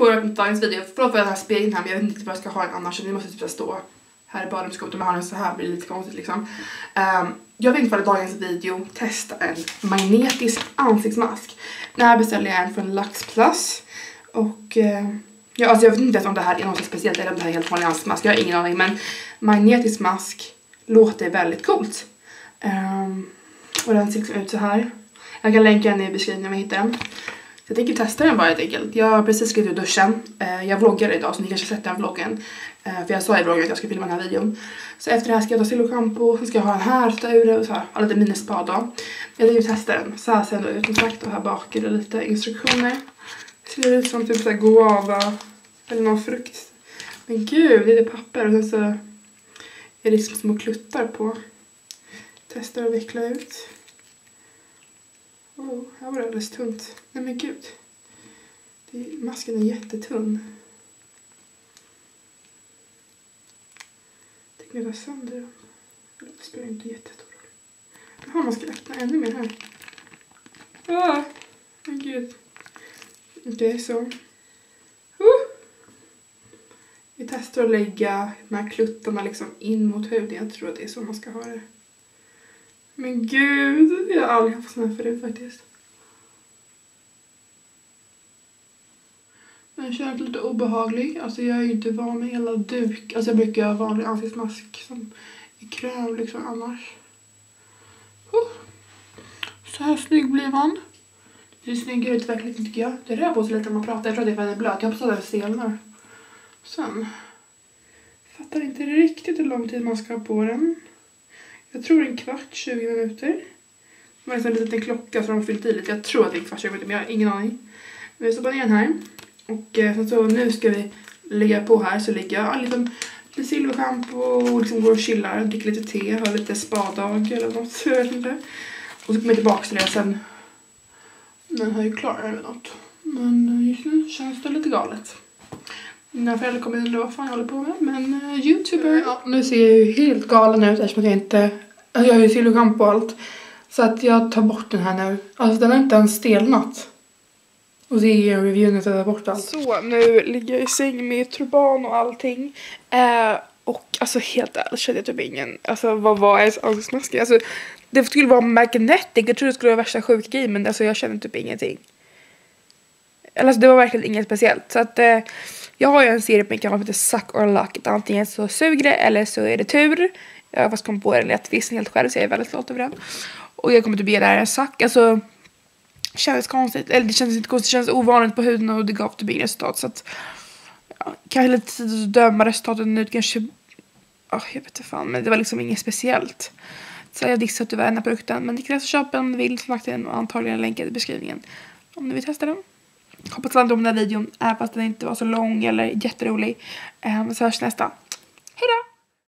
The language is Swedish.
på dagens video. Förlåt för den här spegeln här men jag vet inte vad jag ska ha den annars. Så ni måste typ stå här i badrumsskåpet. Om jag har den så här blir det lite konstigt liksom. Um, jag vill för dagens video testa en magnetisk ansiktsmask. Den här beställde jag en från Lux Plus. Och uh, ja, alltså jag vet inte om det här är något speciellt eller om det här är helt vanlig ansiktsmask. Jag har ingen aning men magnetisk mask låter väldigt coolt. Um, och den ser liksom ut så här. Jag kan länka den i beskrivningen om jag hittar den. Jag tänker testa den bara helt enkelt. Jag har precis skrivit ur duschen. Eh, jag vloggar idag så ni kanske sett den vloggen. Eh, för jag sa i vloggen att jag skulle filma den här videon. Så efter det här ska jag ta till. Sen ska jag ha den här, ta ur det och så här. Ja, lite minispa då. Jag tänker testa den. Så här ser den ut som sagt. Och här bak är det lite instruktioner. Det ser ut som typ såhär guava. Eller någon frukt. Men gud, det är papper och sen så är det liksom små kluttar på. Testar att veckla ut. Oh, här var det alldeles tunt. Nej men gud. Det, masken är jättetunn. Tänk om jag tar sönder den. Det spelar inte jättestor roll. Jaha, man ska öppna ännu mer här. Ah, men gud. Okej, okay, så. Oh! Vi testar att lägga de här kluttarna liksom in mot huden. Jag tror att det är så man ska ha det. Men gud, jag har aldrig haft sån här förut faktiskt. Den känns lite obehaglig. Alltså jag är ju inte van med hela duk. Alltså jag brukar ha vanlig ansiktsmask som är kräm liksom annars. Så här snygg blir man. Det ser snyggare ut verkligen tycker jag. Det rör på sig lite när man pratar. Jag tror att det är för att den är blöt. Jag hoppas att den stelnar. Sen. Fattar inte riktigt hur lång tid man ska ha på den. Jag tror en kvart, 20 minuter. Det var en liten klocka som de fyllt i lite. Jag tror att det är en kvart, 20 minuter men jag har ingen aning. Men Vi stoppar ner den här. Och eh, sen så nu ska vi lägga på här så ligger jag liksom lite silverschampo och liksom går och chillar, dricker lite te, har lite spadag eller något. Jag vet inte. Och så kommer jag tillbaka till det sen när jag är klar eller något. Men eh, just nu känns det lite galet. Mina föräldrar kommer undra vad fan jag håller på med. Men uh, youtuber. Ja, nu ser jag ju helt galen ut eftersom jag inte... Alltså jag har ju silverschampo på allt. Så att jag tar bort den här nu. Alltså den har inte ens stelnat. Och det är en review när jag tar bort allt. Så nu ligger jag i säng med turban och allting. Uh, och alltså helt ärligt kände jag typ ingen... Alltså vad var ens ansiktsmask? Alltså det skulle vara magnetic. Jag trodde det skulle vara värsta sjuka grejen men alltså jag känner typ ingenting. Alltså det var verkligen inget speciellt. Så att uh, jag har ju en serie på min kanal som heter Suck or Luck. Antingen så suger det eller så är det tur. Jag har fast kommit på den lätt helt själv så jag är väldigt stolt över den. Och jag kommer typ ge det här en suck. Alltså kändes konstigt. Eller det kändes inte konstigt, det kändes ovanligt på huden och det gav typ inget resultat. Så att ja, kanske lite tid att döma resultatet nu. Kanske, oh, jag vet inte fan men det var liksom inget speciellt. Så jag dissar tyvärr den här produkten. Men ni kan läsa köpa den vill som sagt och antagligen länkad i beskrivningen. Om ni vill testa den. Hoppas att om den här videon, även fast den inte var så lång eller jätterolig. Ehm, um, så hörs nästa.